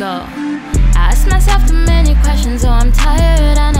go. I ask myself too many questions, oh I'm tired, I